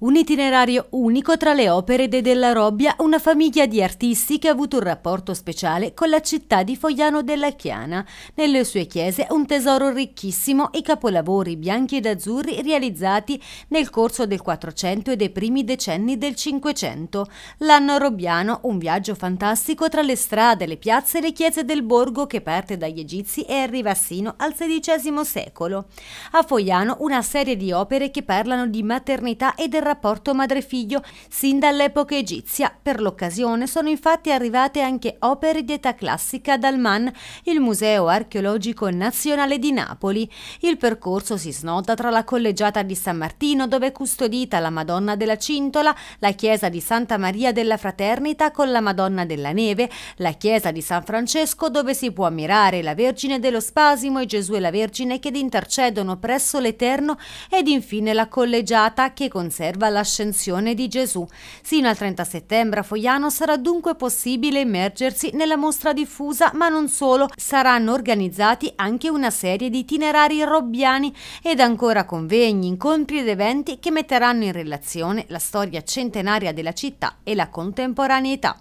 Un itinerario unico tra le opere de Della Robbia, una famiglia di artisti che ha avuto un rapporto speciale con la città di Fogliano della Chiana. Nelle sue chiese un tesoro ricchissimo, i capolavori bianchi ed azzurri realizzati nel corso del 400 e dei primi decenni del 500. L'anno robbiano, un viaggio fantastico tra le strade, le piazze e le chiese del borgo che parte dagli egizi e arriva sino al XVI secolo. A Fogliano una serie di opere che parlano di maternità e del rapporto madre-figlio sin dall'epoca egizia. Per l'occasione sono infatti arrivate anche opere di età classica dal MAN, il Museo Archeologico Nazionale di Napoli. Il percorso si snoda tra la collegiata di San Martino, dove è custodita la Madonna della Cintola, la chiesa di Santa Maria della Fraternita con la Madonna della Neve, la chiesa di San Francesco, dove si può ammirare la Vergine dello Spasimo e Gesù e la Vergine che intercedono presso l'Eterno, ed infine la collegiata che conserva osserva l'ascensione di Gesù. Sino al 30 settembre a Fogliano sarà dunque possibile immergersi nella mostra diffusa, ma non solo, saranno organizzati anche una serie di itinerari robbiani ed ancora convegni, incontri ed eventi che metteranno in relazione la storia centenaria della città e la contemporaneità.